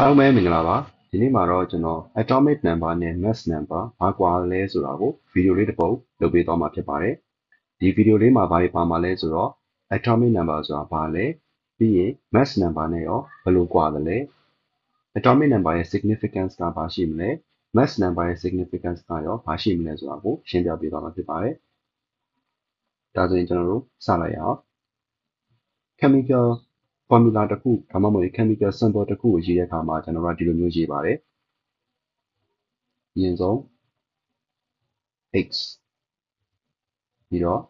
အားလုံးပဲမင်္ဂလာပါဒီနေ့မှာတော့ကျွန်တော် atomic number နဲ့ mass number ဘာကွာလဲဆိုတာကိုဗီဒီယိုလေးတစ်ပုဒ်လုပ်ပေးသွားမှာဖြစ်ပါတယ်ဒီဗီဒီယိုလေးမှာဘာတွေပါမှာလဲဆိုတော့ atomic number ဆိုတာဘာလဲပြီးရင် mass number နဲ့ရောဘယ်လိုကွာသလဲ atomic number ရဲ့ significance ကဘာရှိမလဲ mass number ရဲ့ significance ကရောဘာရှိမလဲဆိုတာကိုရှင်းပြပေးသွားမှာဖြစ်ပါတယ်ဒါဆိုရင်ကျွန်တော်တို့စလိုက်ရအောင် chemical formula တစ်ခုဒါမှမဟုတ် chemical symbol တစ်ခုကိုရေးတဲ့အခါမှာကျွန်တော်တို့ဒီလိုမျိုးရေးပါတယ်။အရင်ဆုံး x ပြီးတော့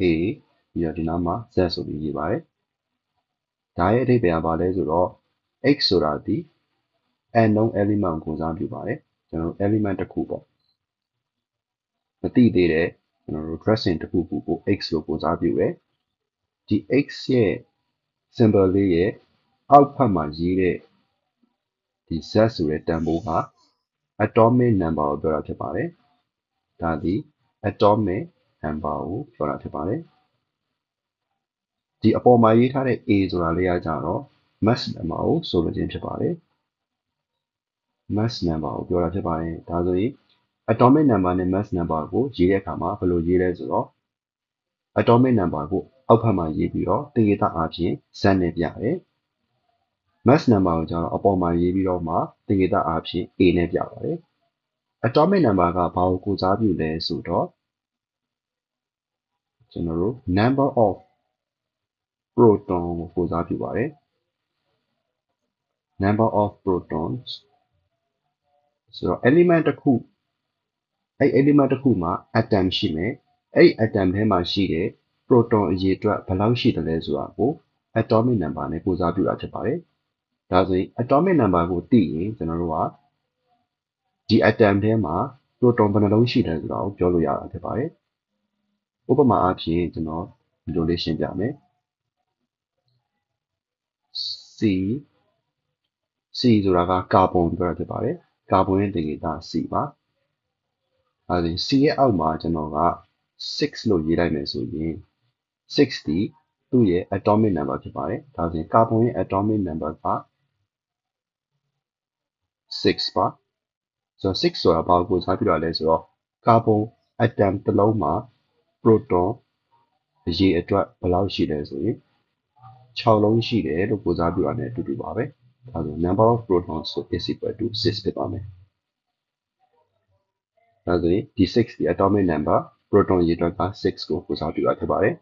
a ပြီးတော့ဒီနားမှာ z ဆိုပြီးရေးပါတယ်။ဒါရဲ့အဓိပ္ပာယ်ကဘာလဲဆိုတော့ x ဆိုတာဒီ unknown element ကိုစားပြုပါတယ်။ကျွန်တော်တို့ element တစ်ခုပေါ့။မသိသေးတဲ့ကျွန်တော်တို့ dressing တစ်ခုခုကို x လို့ကိုစားပြုတယ်။ဒီ x ရဲ့ symbol လေးရဲ့အောက်ဖက်မှာရေးတဲ့ဒီ z ဆိုတဲ့တန်ဖိုးက atomic number ကိုပြောတာဖြစ်ပါတယ်။ဒါဒီ atomic number ကိုပြောတာဖြစ်ပါတယ်။ဒီအပေါ်မှာရေးထားတဲ့ a ဆိုတာလေးကကြတော့ mass number ကိုဆိုလိုခြင်းဖြစ်ပါတယ်။ mass number ကိုပြောတာဖြစ်ပါတယ်။ဒါဆိုရင် atomic number နဲ့ mass number ကိုရေးတဲ့အခါမှာဘယ်လိုရေးလဲဆိုတော့ atomic number ကို အောက်ဖက်မှာရေးပြီးတော့တင်ကေတအားဖြင့်ဇက်နဲ့ပြတယ်။ mass number ကိုကျတော့အပေါ်မှာရေးပြီးတော့မှတင်ကေတအားဖြင့် a နဲ့ပြပါတယ်။ atomic number ကဘာကိုကိုစားပြုလဲဆိုတော့ကျွန်တော်တို့ number of proton ကိုကိုစားပြုပါတယ်။ number of protons ဆိုတော့ element တစ်ခုအဲ့ element တစ်ခုမှာ atom ရှိမယ်အဲ့ atom ထဲမှာရှိတဲ့ proton အရေအတွက်ဘယ်လောက်ရှိတယ်လဲဆိုတာကို atomic number နဲ့ကိုးစားပြုတာဖြစ်ပါတယ်။ဒါဆိုရင် atomic number ကိုသိရင်ကျွန်တော်တို့ကဒီ atom ထဲမှာ proton ဘယ်နှလုံးရှိတယ်ဆိုတာကိုပြောလို့ရတာဖြစ်ပါတယ်။ဥပမာအားဖြင့်ကျွန်တော်ဒီလိုလေးရှင်းပြမယ်။ C C ဆိုတာကကာဗွန်ပြောတာဖြစ်ပါတယ်။ကာဗွန်ရဲ့သင်္ကေတ C ပါ။အဲဒီ C ရဲ့အောက်မှာကျွန်တော်က6လို့ရေးလိုက်မယ်ဆိုရင် 6ဒီသူ့ရဲ့ atomic number ဖြစ်ပါတယ်ဒါဆိုရင်ကာဗွန်ရဲ့ atomic number က6ပါဆိုတော့6ဆိုတာဘာကိုစားပြတာလဲဆိုတော့ကာဗွန် atom တစ်လုံးမှာ proton အရေအတွက်ဘယ်လောက်ရှိလဲဆိုရင်6လုံးရှိတယ်လို့ကိုစားပြတာ ਨੇ အတူတူပါပဲဒါဆို number of protons ဆို is equal to 6ဖြစ်ပါမယ်ဒါဆိုရင်ဒီ6ဒီ atomic number proton ရေအတွက်က6ကိုကိုစားပြုတာဖြစ်ပါတယ်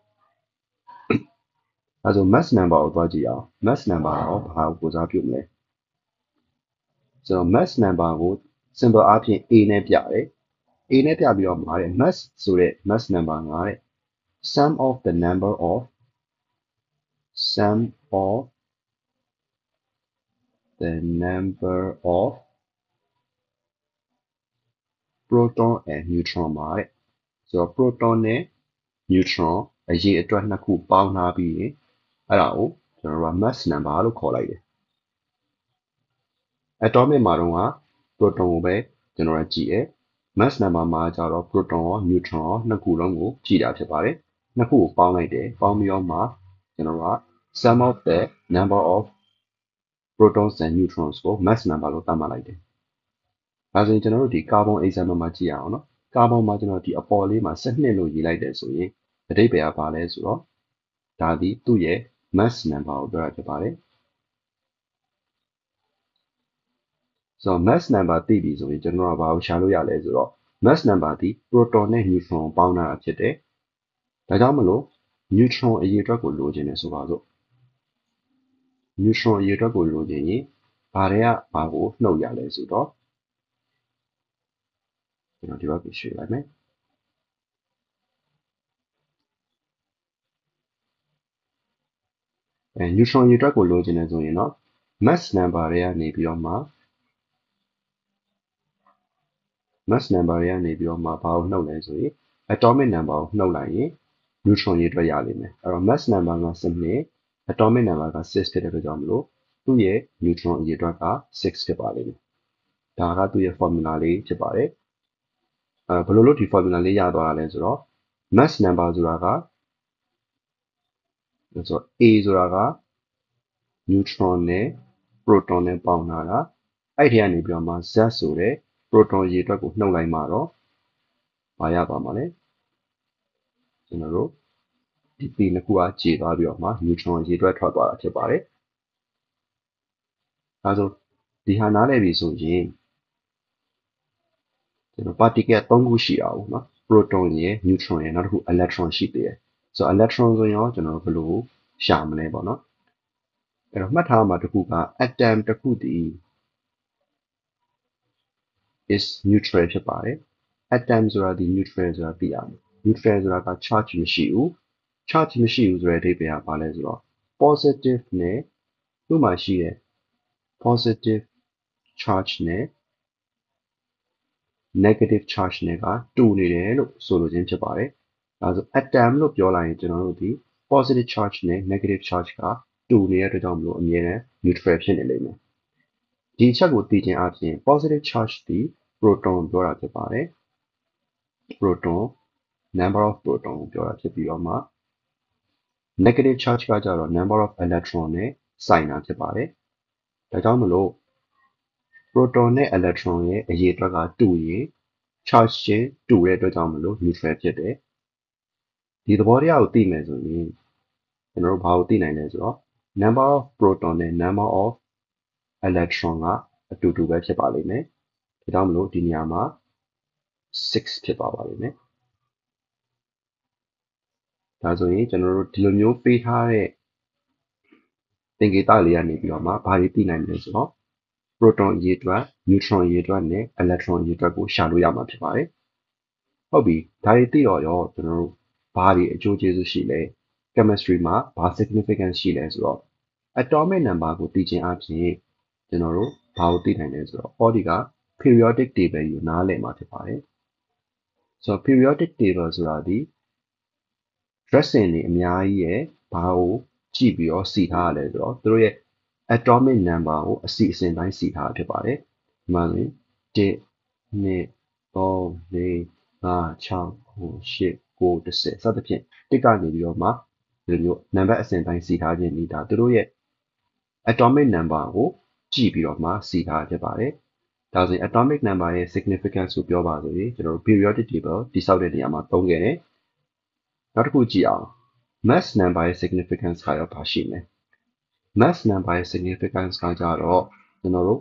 အဲဆို mass number ကိုသွားကြည့်အောင် mass number ကိုဘာကိုကိုစားပြုမလဲဆိုတော့ mass number ကို symbol အားဖြင့် a နဲ့ပြတယ် a နဲ့ပြပြီးတော့မှာတဲ့ mass ဆိုတဲ့ mass number ကတဲ့ sum of the number of sum of the number of proton and neutron ပါတဲ့ဆိုတော့ proton နဲ့ neutron အရေးအတွက်နှစ်ခုပေါင်းထားပြီးရင် အဲ့ဒါကိုကျွန်တော်တို့က mass number လို့ခေါ်လိုက်တယ် atomic မှာတော့ proton ကိုပဲကျွန်တော်တို့ကြည့်ရ mass number မှာကျတော့ proton ရော neutron ရောနှစ်ခုလုံးကိုကြည့်တာဖြစ်ပါတယ်နှစ်ခုကိုပေါင်းလိုက်တယ်ပေါင်းပြီးတော့မှကျွန်တော်တို့က sum of the number of protons and neutrons ကို mass number လို့သတ်မှတ်လိုက်တယ်ဒါဆိုရင်ကျွန်တော်တို့ဒီ carbon example မှာကြည့်ရအောင်နော် carbon မှာကျွန်တော်ဒီအပေါ်လေးမှာ12လို့ရေးလိုက်တယ်ဆိုရင်အဓိပ္ပာယ်ကဘာလဲဆိုတော့ဒါဒီသူ့ရဲ့ mass number ကိုပြောတာဖြစ်ပါတယ်ဆိုတော့ mass number သိပြီဆိုရင်ကျွန်တော်ကဘာကိုရှာလို့ရလဲဆိုတော့ mass number ဒီ proton နဲ့ neutron ပေါင်းတာဖြစ်တယ်ဒါကြောင့်မလို့ neutron အရေအတွက်ကိုလိုချင်တယ်ဆိုပါစို့ neutron အရေအတွက်ကိုလိုချင်ရင်ဘာတွေကဘာကိုနှုတ်ရလဲဆိုတော့ကျွန်တော်ဒီဘက်ကိုရွှေ့လိုက်မယ် အဲ neutron ရေအတွက်ကိုလိုချင်တယ်ဆိုရင်တော့ mass number တွေကနေပြီးတော့မှ mass number တွေကနေပြီးတော့မှဘာကိုနှုတ်လဲဆိုရင် atomic number ကိုနှုတ်လိုက်ရင် neutron ရေအတွက်ရလိမ့်မယ်အဲ့တော့ mass number က7 atomic number က6ဖြစ်တဲ့အတွက်ကြောင့်မလို့သူ့ရဲ့ neutron ရေအတွက်က6ဖြစ်ပါလိမ့်မယ်ဒါကသူ့ရဲ့ formula လေးဖြစ်ပါတယ်အဲဘယ်လိုလုပ်ဒီ formula လေးရသွားတာလဲဆိုတော့ mass number ဆိုတာက ဆိုတော့ A ဆိုတာက neutron နဲ့ proton နဲ့ပေါင်းထားတာအဲ့ဒီကနေပြီးတော့မှ Z ဆိုတဲ့ proton ရေအတွက်ကိုနှုတ်လိုက်မှတော့ဘာရသွားမှာလဲကျွန်တော်တို့ဒီ P နှစ်ခုကခြေသွားပြီးတော့မှ neutron ရေအတွက်ထွက်သွားတာဖြစ်ပါတယ်အဲဆိုဒီဟာနားလည်ပြီဆိုရင်ကျွန်တော် particle ၃ခုရှိတာပေါ့နော် proton ရယ် neutron ရယ်နောက်တစ်ခု electron ရှိသေးတယ် ဆိုတော့ electron ဆိုရင်ရောကျွန်တော်တို့ဘယ်လိုရှာမလဲပေါ့နော်အဲ့တော့မှတ်ထားမှာတစ်ခုက atom တစ်ခုတည်း is neutral ဖြစ်ပါတယ် atom ဆိုတာဒီ neutral ဆိုတာသိရမယ် neutral ဆိုတာက charge မရှိဘူး charge မရှိဘူးဆိုတဲ့အဓိပ္ပာယ်ကဘာလဲဆိုတော့ positive နဲ့သူ့မှာရှိတဲ့ positive charge နဲ့ negative charge နဲ့ကတူနေတယ်လို့ဆိုလိုခြင်းဖြစ်ပါတယ်။ ဒါဆို atom လို့ပြောလိုက်ရင်ကျွန်တော်တို့ဒီ positive charge နဲ့ negative charge ကတူနေတဲ့အတွက်ကြောင့်မလို့အမြဲတမ်း neutral ဖြစ်နေလိမ့်မယ်။ဒီချက်ကိုသိခြင်းအပြင် positive charge ဒီ proton ပြောတာဖြစ်ပါတယ်။ proton number of proton ကိုပြောတာဖြစ်ပြီးတော့မှ negative charge ကကြတော့ number of electron နဲ့ဆိုင်တာဖြစ်ပါတယ်။ဒါကြောင့်မလို့ proton နဲ့ electron ရဲ့အရေးအတွက်ကတူရင် charge ချင်းတူတဲ့အတွက်ကြောင့်မလို့ neutral ဖြစ်တယ် ဒီသဘောတရားကိုသိမယ်ဆိုရင်ကျွန်တော်တို့ဘာကိုသိနိုင်လဲဆိုတော့ number of proton နဲ့ number of electron ကအတူတူပဲဖြစ်ပါလိမ့်မယ်ဒါကြောင့်မလို့ဒီနေရာမှာ6ဖြစ်သွားပါလိမ့်မယ်ဒါဆိုရင်ကျွန်တော်တို့ဒီလိုမျိုးပေးထားတဲ့သင်္ကေတလေးကနေပြီးတော့မှဘာတွေသိနိုင်မလဲဆိုတော့ proton အရေအတွက် neutron အရေအတွက်နဲ့ electron အရေအတွက်ကိုရှာလို့ရမှာဖြစ်ပါတယ်။ဟုတ်ပြီဒါတွေသိတော့ရောကျွန်တော်တို့ ဘာတွေအကျိုးကျေးဇူးရှိလဲ chemistry မှာဘာ significance ရှိလဲဆိုတော့ atomic number ကိုသိခြင်းအပြင်ကျွန်တော်တို့ဘာကိုသိနိုင်လဲဆိုတော့ body က periodic table ကိုနားလည်မှာဖြစ်ပါတယ်။ဆိုတော့ periodic table ဆိုတာဒီ dressing တွေအများကြီးရဲ့ဘာကိုကြည့်ပြီးတော့စီထားရလဲဆိုတော့သူတို့ရဲ့ atomic number ကိုအစီအစဉ်တိုင်းစီထားဖြစ်ပါတယ်။ဒီမှာဆိုရင်1 2 3 4 5 6 9 10စသဖြင့်တစ်ကနေပြီးတော့မှဒီလိုမျိုးနံပါတ်အစဉ်တိုင်းစီထားခြင်းဒီဒါသူတို့ရဲ့ atomic number ကိုကြည့်ပြီးတော့မှစီထားဖြစ်ပါတယ်။ဒါဆိုရင် atomic number ရဲ့ significance ကိုပြောပါဆိုရင်ကျွန်တော်တို့ periodic table တိစောက်တဲ့နေရာမှာသုံးခဲ့တယ်။နောက်တစ်ခုကြည့်အောင် mass number ရဲ့ significance ကရောဘာရှိမလဲ။ mass number ရဲ့ significance ကကြတော့ကျွန်တော်တို့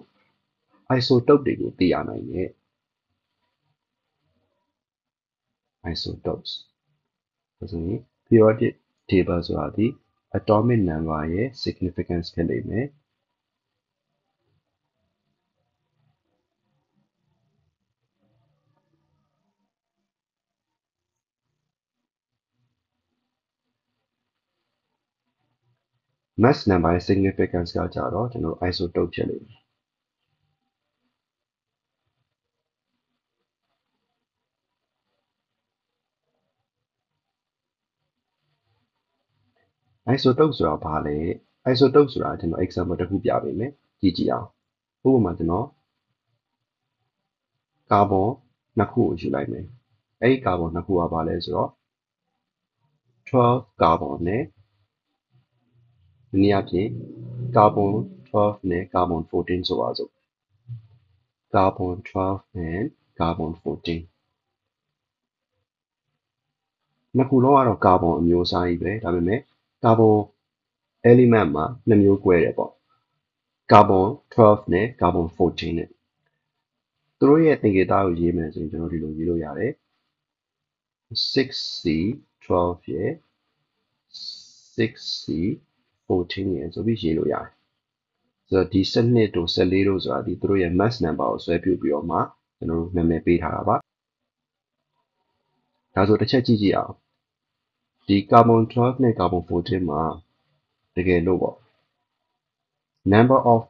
isotope တွေကိုသိရနိုင်တယ် isotopes ဒါဆိုရင် periodic table ဆိုတာဒီ atomic number ရဲ့ significance ဖြစ်နေမယ် mass number ရဲ့ significance ကကြတော့ကျွန်တော် isotope ဖြစ်နေတယ် isotope ဆိုတာဘာလဲ isotope ဆိုတာကျွန်တော် example တစ်ခုပြပေးမယ်ကြည့်ကြည့်အောင်ဥပမာကျွန်တော်ကာဗွန်နှစ်ခုကိုယူလိုက်မယ်အဲ့ဒီကာဗွန်နှစ်ခုကဘာလဲဆိုတော့12ကာဗွန်နဲ့ဒီနေ့အဖြစ်ကာဗွန်12နဲ့ကာဗွန်14ဆိုပါစို့ကာဗွန်12 and ကာဗွန်14နှစ်ခုလုံးကတော့ကာဗွန်အမျိုးအစားကြီးပဲဒါပေမဲ့ ကာဗွန် element မှာနှစ်မျိုး꿰တယ်ပေါ့ကာဗွန်12နဲ့ကာဗွန်14နဲ့သူတို့ရဲ့သင်္ကေတကိုရေးမယ်ဆိုရင်ကျွန်တော်ဒီလိုရေးလို့ရတယ် 6c 12ရဲ့ 6c 14ရဲ့ဆိုပြီးရေးလို့ရတယ်ဆိုတော့ဒီ12တို့14တို့ဆိုတာဒီသူတို့ရဲ့ mass number ကိုဆွဲပြုတ်ပြီးတော့မှကျွန်တော်တို့နာမည်ပေးထားတာပါဒါဆိုတစ်ချက်ကြည့်ကြည့်အောင် ဒီကာဗွန်12နဲ့ကာဗွန်14မှာတကယ်လို့ပေါ့ number of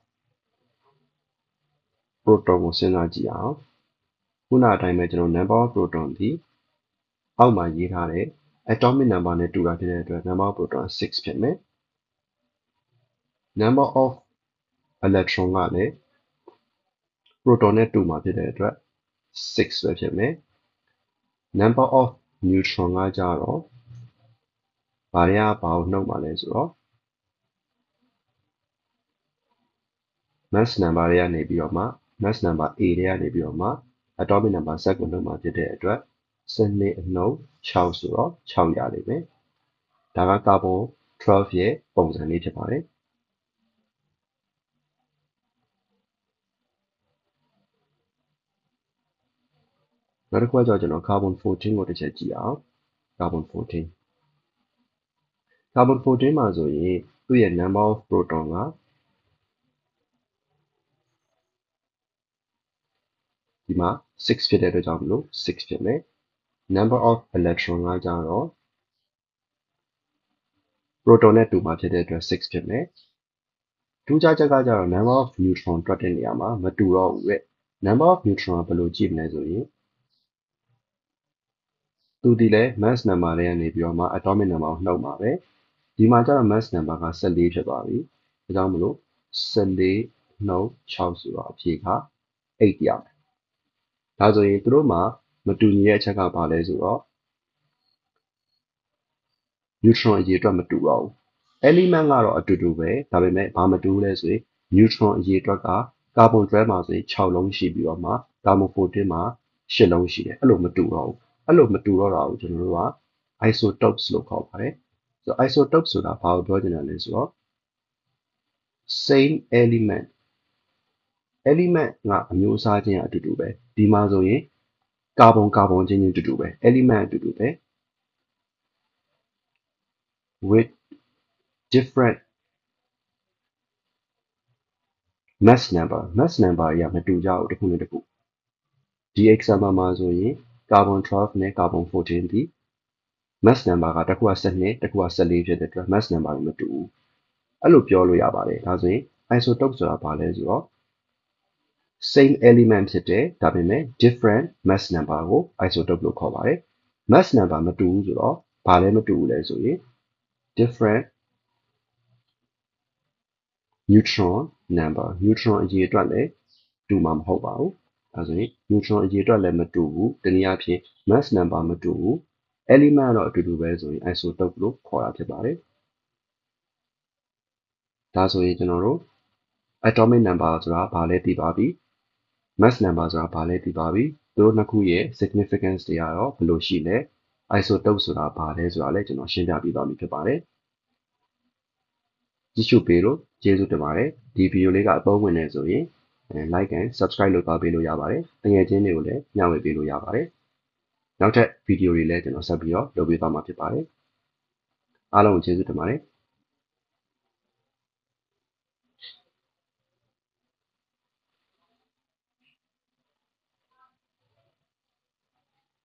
proton ကိုစဉ်းစားကြည့်အောင်ခုနအတိုင်းပဲကျွန်တော် number of proton ဒီအောက်မှာရေးထားတဲ့ atomic number နဲ့တူတာဖြစ်တဲ့အတွက် number of proton 6ဖြစ်မယ် number of electron ကလည်း proton နဲ့တူမှာဖြစ်တဲ့အတွက်6ပဲဖြစ်မယ် number of neutron ကကြတော့ ဘာတွေကဘာကိုနှုတ်မှာလဲဆိုတော့ mass number တွေကနေပြီးတော့မှ mass number A တွေကနေပြီးတော့မှ atomic number Z ကိုနှုတ်မှာဖြစ်တဲ့အတွက်စနစ်အနှုတ်6ဆိုတော့6ရလိမ့်မယ်ဒါကကာဗွန်12ရဲ့ပုံစံလေးဖြစ်ပါတယ်နောက်တစ်ခုကကျွန်တော် carbon 14ကိုတစ်ချက်ကြည့်အောင် carbon 14 carbon 14မှာဆိုရင်သူ့ရဲ့ number of proton ကဒီမှာ6ဖြစ်တဲ့အတွက်ကြောင့်မလို့6ဖြစ်မယ် number of electron ကကြတော့ proton နဲ့တူမှာဖြစ်တဲ့အတွက်6ဖြစ်မယ်ထူးခြားချက်ကကြတော့ number of neutron တွက်တဲ့နေရာမှာမတူတော့ဘူးတဲ့ number of neutron ကဘယ်လိုကြည့်မလဲဆိုရင်သူဒီလဲ mass number တွေကနေပြီးတော့မှ atomic number ကိုနှုတ်မှာပဲ ဒီမှာကျတော့ mass number က14ဖြစ်သွားပြီဒါကြောင့်မလို့14နှုတ်6ဆိုတော့အဖြေက8ရမယ်ဒါဆိုရင်သူတို့မှာမတူညီတဲ့အချက်ကဘာလဲဆိုတော့ neutron အရေအတွက်မတူတော့ဘူး element ကတော့အတူတူပဲဒါပေမဲ့ဘာမတူလဲဆိုရင် neutron အရေအတွက်က carbon 12မှာဆိုရင်6လုံးရှိပြီးတော့မှ carbon 14မှာ8လုံးရှိတယ်အဲ့လိုမတူတော့ဘူးအဲ့လိုမတူတော့တာကိုကျွန်တော်တို့က isotopes လို့ခေါ်ပါတယ် ဆိုတော့ isotopes ဆိုတာဘာကိုပြောချင်တာလဲဆိုတော့ same element element ကအမျိုးအစားချင်းအတူတူပဲဒီမှာဆိုရင်ကာဗွန်ကာဗွန်ချင်းချင်းအတူတူပဲ element အတူတူပဲ with different mass number mass number ရမတူကြဘူးတစ်ခုနဲ့တစ်ခုဒီ example မှာဆိုရင် carbon 12နဲ့ carbon 14ဒီ mass number ကတစ်ခုက12တစ်ခုက14ဖြစ်တဲ့အတွက် mass number တွေမတူဘူးအဲ့လိုပြောလို့ရပါတယ်ဒါဆိုရင် isotope ဆိုတာဘာလဲဆိုတော့ same element ဖြစ်တယ်ဒါပေမဲ့ different mass number ကို isotope လို့ခေါ်ပါတယ် mass number မတူဘူးဆိုတော့ဘာလဲမတူဘူးလဲဆိုရင် different neutron number neutron အရေအတွက်လည်းတူမှာမဟုတ်ပါဘူးအဲဆိုရင် neutron အရေအတွက်လည်းမတူဘူးတနည်းအားဖြင့် mass number မတူဘူး element တော့အတူတူပဲဆိုရင် isotope လို့ခေါ်တာဖြစ်ပါတယ်ဒါဆိုရင်ကျွန်တော်တို့ atomic number ဆိုတာဘာလဲသိပါပြီ mass number ဆိုတာဘာလဲသိပါပြီသူတို့နှစ်ခုရဲ့ significance တွေကတော့ဘယ်လိုရှိလဲ isotope ဆိုတာဘာလဲဆိုတာလည်းကျွန်တော်ရှင်းပြပေးသွားပြီဖြစ်ပါတယ်ကြည့်ရှုပေးလို့ကျေးဇူးတင်ပါတယ်ဒီဗီဒီယိုလေးကအသုံးဝင်နေဆိုရင် like and subscribe လုပ်သွားပေးလို့ရပါတယ်တကယ်ချင်းတွေကိုလည်းညှဝေပေးလို့ရပါတယ် နောက်ထပ်ဗီဒီယိုတွေလည်းကျွန်တော်ဆက်ပြီးတော့လုပ်ပေးသွားမှာဖြစ်ပါတယ်အားလုံးကိုကျေးဇူးတင်ပါတယ်